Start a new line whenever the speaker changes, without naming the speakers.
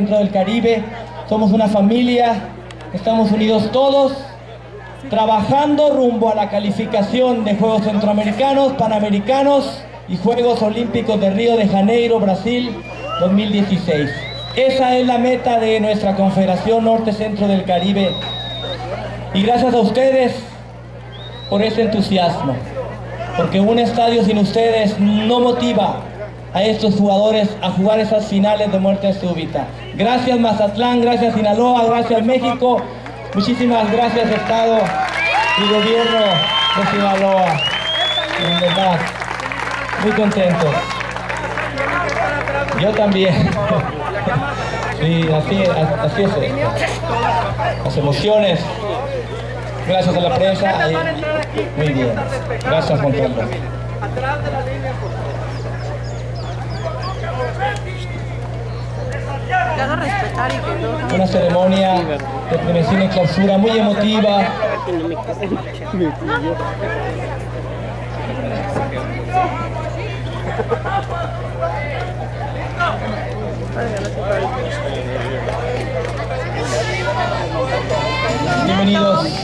Centro del Caribe, somos una familia, estamos unidos todos, trabajando rumbo a la calificación de Juegos Centroamericanos, Panamericanos y Juegos Olímpicos de Río de Janeiro, Brasil 2016. Esa es la meta de nuestra Confederación Norte Centro del Caribe. Y gracias a ustedes por ese entusiasmo, porque un estadio sin ustedes no motiva a estos jugadores a jugar esas finales de muerte súbita. Gracias Mazatlán, gracias Sinaloa, gracias México, muchísimas gracias Estado y Gobierno de Sinaloa. En verdad, muy contentos. Yo también. Sí, así, así es. Las emociones. Gracias a la prensa. Muy bien. Gracias, Juan Una ceremonia de premiación y clausura muy emotiva. Bienvenidos.